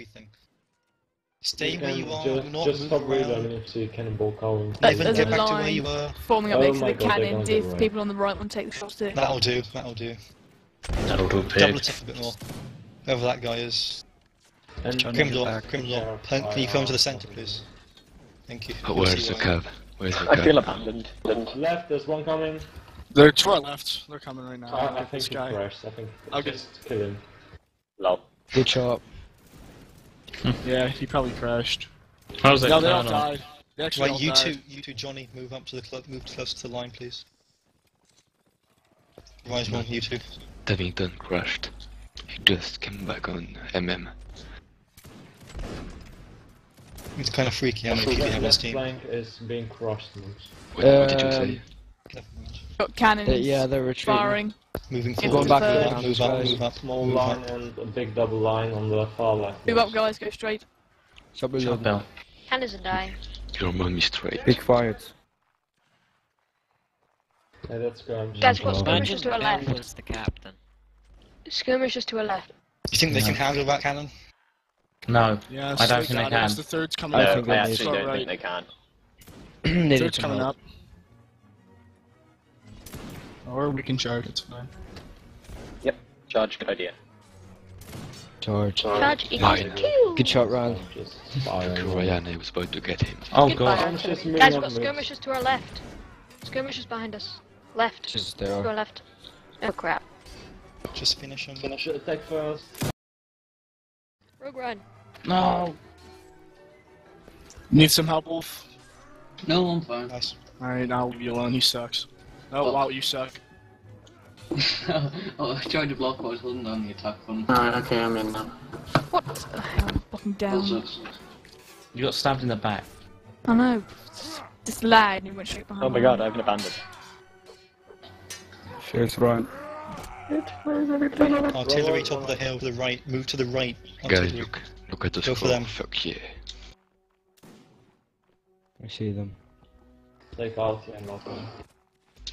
everything. Stay You where you are, Just, not just move stop around. reloading if you see cannonball coming. Like, Even there's get a back to where line. you were. Forming up Oh next to the God, cannon, going if right. people on the right want to take the shots too. That'll do, that'll do. That'll do, Double pig. it up a bit more. Whoever that guy is. And Johnny, Crimdor. Crimdor, can can you come to the centre, please? Thank you. But where's the cab? Where's the cub? I feel abandoned. Left, there's one coming. They're to our left. They're coming right now. I, I think he guy. crashed. I think Okay. just kill him. Lol. Good shot. Yeah, he probably crashed. How's No, they all died. They actually Right, all you died. two, you two, Johnny, move up to the club, move close to the line, please. Rise one, you two. Devington crashed. He just came back on MM. It's kind of freaky how many people you have this Left team. flank is being crushed. moves. What, what did you Um, say? Never mind. Got cannons Uh, yeah, they're retreating. firing. Moving Going forward. back move around, up, move up, guys. move up, Small move line up. and a big double line on the far left. Move up, guys. Go straight. Stop Shot reloading. Cannons are dying. You remind me straight. Big fight. Yeah, that's skirmish. Guys, we've Oh. skirmishers to our left. was the captain. Skirmishers to our left. You think they No. can handle that cannon? No. Yeah, I don't think they can. The third's coming I up. think No, they I need actually to- don't Right. think they can. they Third's coming help. up. Or we can charge. It's fine. Yep, charge, good idea. Charge. Charge equals Mine. kill. Good shot, Ryan. Just was about to get him. Oh Goodbye, god. Artillery. Guys, we've got moves. skirmishers to our left. Skirmishers behind us. Left. Just uh, To our left. Oh crap. Just finish them. Finish the attack first. Rogue run. No. Need some help, Wolf? No, I'm fine. Nice. Alright, now leave you alone. He sucks. Oh, Oh. wow, you suck. oh, I tried to block what I was holding down the attack button. Alright, okay, I'm in now. What? the hell? Fucking down. You got stabbed in the back. I know. Just lag and he went straight behind. Oh my god, I've been abandoned. Cheers, Ryan. Artillery top of the hill to the right. Move to the right. Guys, Artillery. look. Look at the Go for them. Fuck yeah. I see them. Take out the nothing.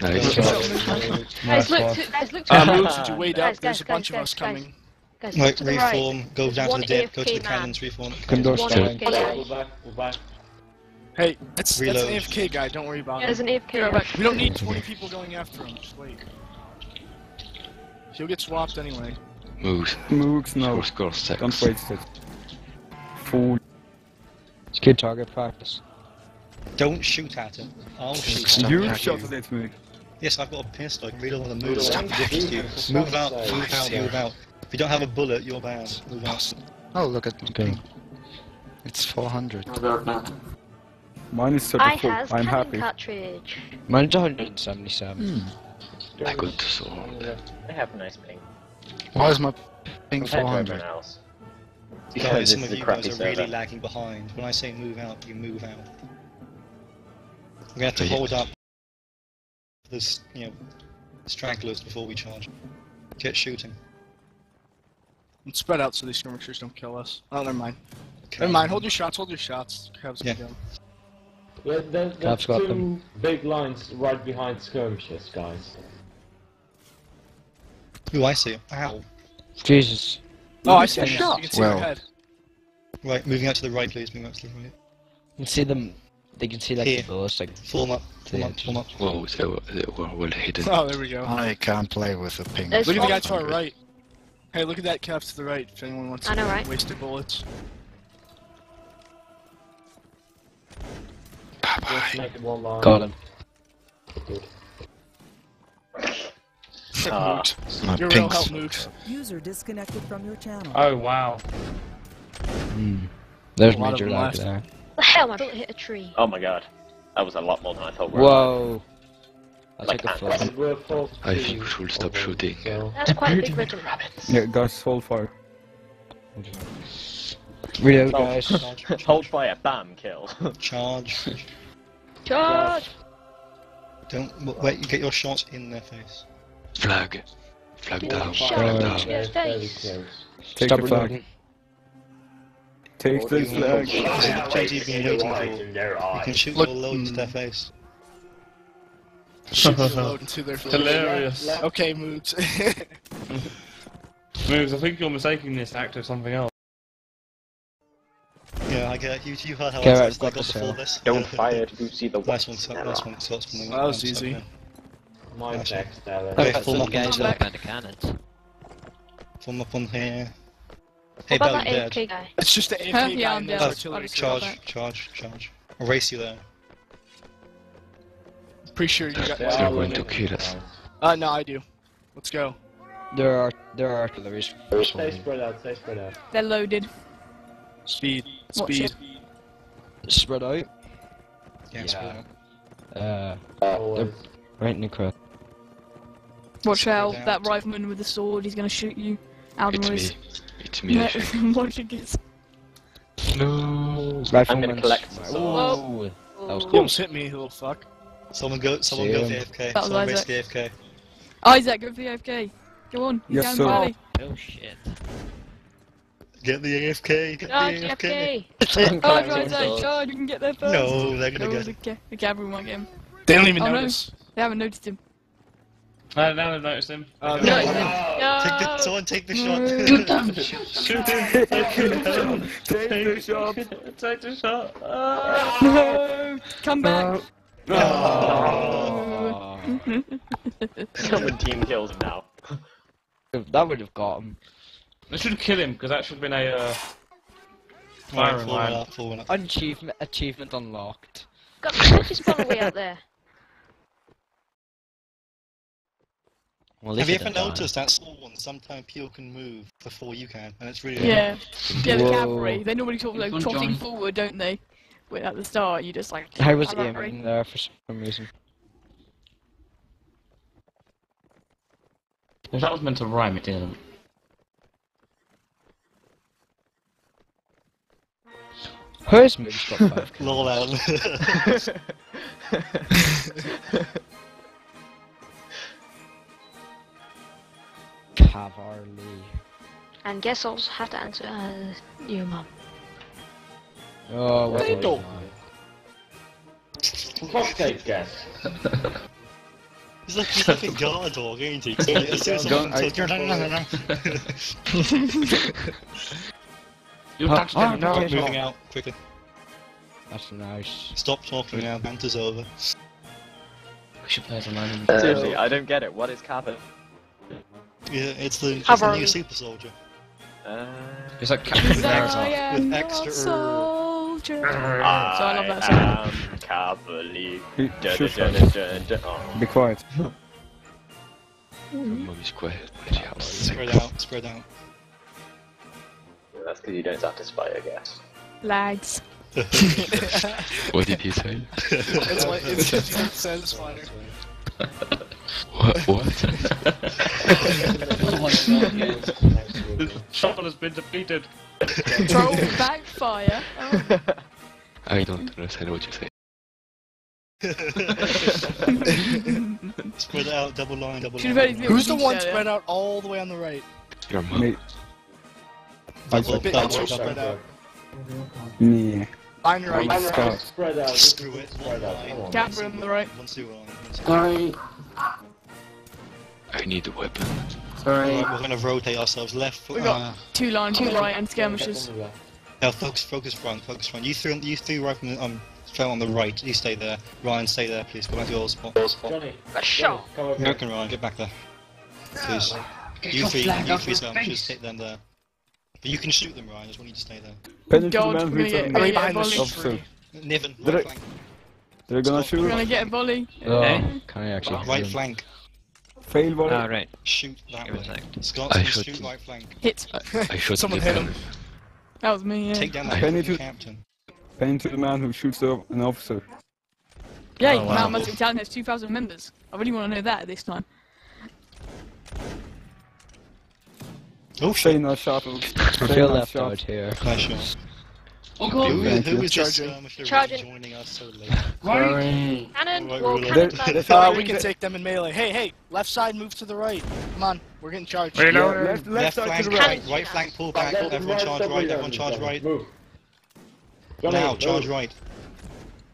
Nice. Good Guys, look one. to, guys, look Uh, to moves, did you wait Guys. There's guys, a bunch guys, of us guys, guys. coming. guys, look Right, to the right. reform. Go There's down to the dip. Go to the man. cannons. Reform. Condor There's one stand. AFK guy. Pull back. Hey, that's, that's an AFK guy, don't worry about There's it. an AFK. Guy. We don't need 20 people going after him, just wait. He'll get swapped anyway. Moves. Moogs, no. Score, score six. Don't waste it. Fool. It's good target practice. Don't shoot at him. I'll shoot. Stop at You him. shot at me. Yes, I've got a pistol. I can read all the moves. around. It's ridiculous to you. Move Move out. Move out. Move out. If you don't have a bullet, you're banned. Move out. Oh, look at Okay. me. It's 400. I'll go now. Mine is I 34. has I'm cannon happy. cartridge. Mine's 177. Hmm. I got the sword. I have a nice ping. Why is my ping 400? everyone. Guys, some of you crappy guys are really lagging behind. When I say move out, you move out. We're have to oh, hold up this, you know, stragglers before we charge. Get shooting. Let's spread out so these skirmishers don't kill us. Oh, never mind. Okay. Never mind, hold your shots, hold your shots. Cavs Yeah. can go. Yeah, there, there's Caps got two them. big lines right behind skirmishers, guys. Ooh, I see him. Ow. Jesus. Oh, I see a Yes. shot. You can see Well. their head. Right, moving out to the right, please. Moving out to the right. You can see them. They can see like Here. the bullets. Like, Form up. Form up. Form up. Whoa, they were, they were well hidden. Oh, there we go. I can't play with a ping. There's Look at the guy to our right. Hey, look at that cap to the right if anyone wants I know, to right? waste their bullets. Just make it one line. got him. Good. Ah. Mooks. My You're real help, Mooks. User disconnected from your channel. Oh wow. Hmm. There's A major lag there. The hell, my bullet hit a tree. Oh my god. That was a lot more than I thought we were. Whoa. I'll Like take a flag. I think we should stop shooting. That's quite a big regiment. Yeah, guys, hold fire. Reload, guys. Hold fire, bam, kill. Charge. Charge! Don't wait. You get your shots in their face. Flag. Flag down. Flag down. Yes, Very, very face. Take Stop the flag. Reloading. Take the flag. JG been waiting. You can shoot Look- hmm. your load to their face. Shoot the load into their Hilarious. Okay, Mooks. Moves, I think you're mistaking this act of something else. Yeah, I get you. You heard how Okay, I was got got before this. Don't fire if you see the Nice one, what's Scott. there. Nice one, Scott's coming. That was easy. okay. My Nice. backstabber. Okay, Got form some up, guys on, up by the uh, cannons. form up on here. What Hey, about Bell, that you dead. Guy? It's just the AFK Huh? guy Yeah, and I'm dead. artillery. I'll just go Charge, charge, charge. I'll race you there. Pretty sure you got. They They're are going to kill us. Uh, no, I do. Let's go. There are there are artilleries. Stay spread out, stay spread out. They're loaded. Speed. Watch Speed. Spread out. Yeah, Yeah. spread out. Uh, Always. right in the crowd. Watch out, out. that rifleman with the sword, he's gonna shoot you. It's Alderus. me. It's me. I think. Watch it gets. No. Rifleman's- collect some Ooh. That was You cool. almost hit me, you little fuck. Someone go, someone go for Damn. AFK. That was Someone race Isaac. the AFK. Isaac, go for the AFK. Go on, he's Yes, down sir. the valley. Oh shit. Get the AFK. Get Charge the AFK! Oh, right, Isaac, charge, you can get there first. No, they're gonna No, get the, it. ca- the cavalry won't get him. They don't even Oh, no. notice. They haven't noticed him. I never noticed him. Uh, No, no. no. Take the, someone take the shot. Good damn shit. Take the shot. Take the shot. No, come back. Oh. Someone team kills him now. that would have got him. They should kill him because that should have been a. Uh, Right, firing forward line. up, forward up. Achievement achievement unlocked. Got the sentry spawn way out there. Well, Have you ever noticed that small one? Sometimes people can move before you can, and it's really Yeah, yeah, the Whoa. cavalry. They normally talk like trotting Johnny. forward, don't they? But at the start, you just like. I was cavalry. aiming there for some reason. if that was meant to rhyme, it didn't. Where's moves got five? Lol, Alan. Cavalry. And guess I'll have to answer uh, you, mum. Oh, what They was don't. mine? For fuck's sake, guys. He's like, he's like a guard dog, ain't he? So, like, as soon as someone Go- I- touches- You Oh, touched him. no. Moving out quickly. That's nice. Stop talking now. Banter's over. We should play as a man. Seriously, I don't get it. What is Cabot? Yeah, it's the, it's the new super soldier. Uh, It's like Captain I America. with extra- er, soldier. I So I love that song. am Cavalry. Dun, dun, dun, dun, dun, oh. Be quiet. Mommy's quiet. But she has Spread out, spread out. That's because you don't satisfy, I guess. Lags. What did he say? It's like it's just satisfying. What? What? Oh my god, yes. The shuttle has been defeated. Troll backfire. Oh. I don't understand what you say. spread out, double line, double Should've line. Who's the Beach one area. spread out all the way on the right? Your mom. Me. I Double, bit double, extra double. spread out. Me. On your right. I'm Scout. Spread out. This Screw it, spread one out. line. Come on. Cavalry on the right. One two line. one two- Sorry. I need a weapon. Sorry. Alright, we're gonna rotate ourselves left. We got- Uh, Two lines on the right and skirmishers. now focus, focus front, focus front. You three, you three right from the, um, fell on the right. You stay there. Ryan, stay there, please. Go back to your spot. Johnny, A shot! Johnny, come over Merc here. and Ryan, get back there. Please. Get You three, flag you off three your skirmishers, face. hit them there. But you can shoot them, Ryan. I just want you to stay there. Pen into the man we're gonna get, on- we're gonna Right get a behind volley. us. Officer. Niven, right flank. They're gonna Stop. We're gonna get a volley. Oh, Okay. can I actually? Right hit him? flank. Fail volley. Ah, Alright. Shoot that Give way. sec. Scott's I gonna shoot right flank. Hit. I shot Someone the hit him. That was me, yeah. Take down I- that Penny fucking to- captain. Pen into the man who shoots the- an officer. Yay, Oh, wow. Mount Musket Battalion has 2,000 members. I really want to know that at this time. Oh shit. Stay not shuttle. I Stay feel not left shot. out here. Nice shot. Oh Who, god. Thank who you. is this Charging. skirmisher Charging. joining us so late? Right. Sorry. Cannon! Right, Whoa, we're cannon's They're- back. Uh, we can take them in melee. Hey, hey, left side, move to the right. Come on, we're getting charged. Yeah, left, left Left side flank, to the right, right. right flank, pull back. Left, Everyone right, charge double right, everyone charge right. Move. Now, move. charge right.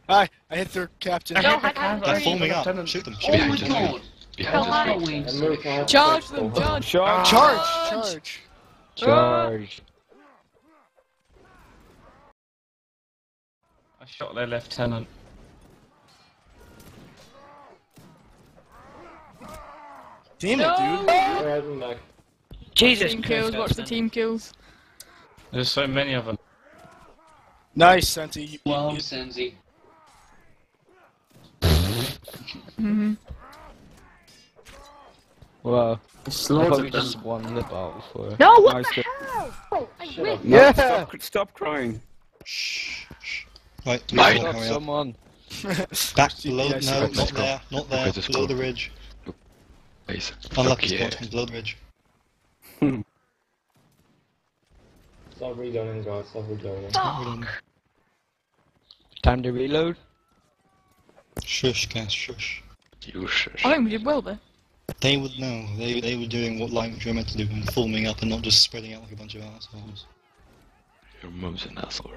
Hi, I hit their captain. No, I can't They're forming up. Lieutenant. Shoot them. Oh Shoot my them. god. Behind Go high. you. And move to Charge them, charge. Shot. Charge! Charge! Charge. I shot their lieutenant. Damn No! it, dude. Alright, Jesus Team kills, watch the team kills. There's so many of them. Nice, Senti. You- Well, you- Senzi. Mm-hmm. Hmm Wow. It's loads of them. just won the battle for. No, what Nice the go- hell? I Shut No, Yeah! Stop, stop crying. Shh. shh. Right, move Mine. on, Got hurry someone. Back below. Yeah, no, so- not go. there. Not there. Okay, below the ridge. Guys, Unlucky fuck yeah. spot. Below the ridge. Stop reloading, guys. Stop reloading. Fuck. Time to reload. Shush, guys. Shush. You shush. I think we did well there. They would know. They they were doing what light were meant to do and forming up and not just spreading out like a bunch of assholes. Your mom's an asshole.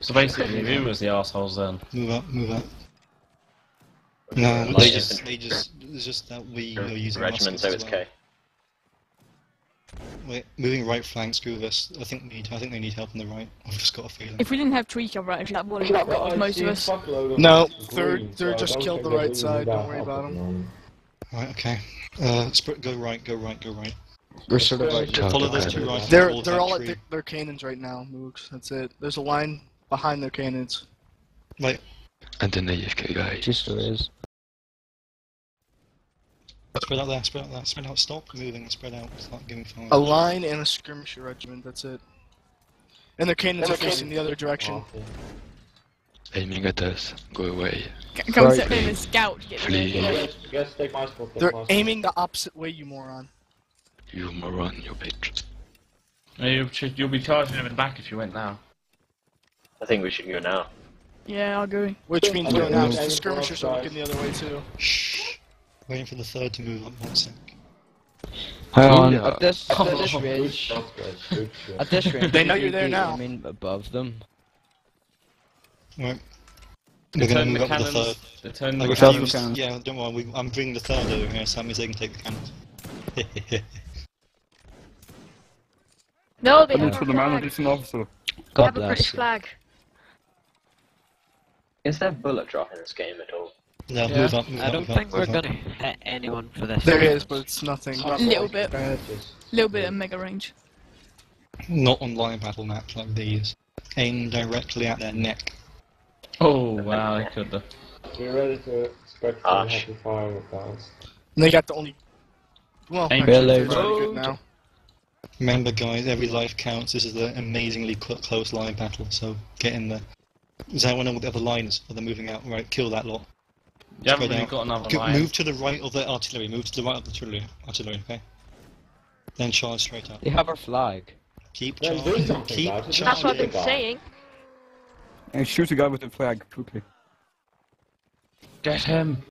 So basically, who was the assholes then? Move up. Move up. No, Like they just just they just it's just that we are using Regiment, so as it's well. K. Wait, moving right flank, screw this. I think we need. I think they need help on the right. I've just got a feeling. If we didn't have tree cover, actually, that would have got I most of us. No, green, they're- so they're I just killed the right side, don't worry about them. the 'em. moment. Right, okay. Uh, sp- go right, go right, go right. We're sort of Spread like. Follow those two right. They're towards they're all at tree. their, their cannons right now, Moogs. That's it. There's a line behind their cannons. Wait, And an AFK guy. Just there is. spread out there, spread out there, spread out. Stop moving, spread out. Start giving fire. A line and a skirmisher regiment. That's it. And their cannons are facing the other direction. Awful. Aiming at us. Go away. C- Come Right. sit in a scout. Get Flee. get Guys, guys, take my spot. They're my aiming the opposite way, you moron. You moron, you bitch. You, ch- you'll be charging them in the back if you went now. I think we should go now. Yeah, I'll go. Which means I'm go gonna now. move The down skirmishers are looking the other way too. Shh. Waiting for the third to move up. One sec. Hang on. Yeah. At this, at this Good ridge. shot, guys. Good shot. At this range. They know you're there now. I mean, above them. Right. They We're gonna move the up with the third. They turn I the We're helping refuse. cannons. Yeah, don't worry. We, I'm bringing the third over here, so that means they can take the cannons. No, they Come have for a the man flag. who is an officer. They God have a British flag. Is there bullet drop in this game at all? no, Yeah. move up. Move I up, don't move up, think we're gonna hit anyone for this. There is, but it's nothing. A little bit. bad. Just- Little bit of mega range. Not online battle maps like these. Aim directly at their neck. Oh wow, I could have. We're ready to expect some sh- happy fire, guys. And they got the only. Well, Aim actually, they're pretty good now. Remember, guys, every life counts. This is an amazingly cl- close line battle, so get in there. Does anyone know what the other line is? Or they're moving out? Right, kill that lot. You haven't Spread really got another line. move to the right of the artillery. Move to the right of the artillery. Artillery, okay? Then charge straight up. They have our flag. Keep Then charging. Keep about charging. That's what I've been saying. And shoot the guy with the flag quickly. Get him.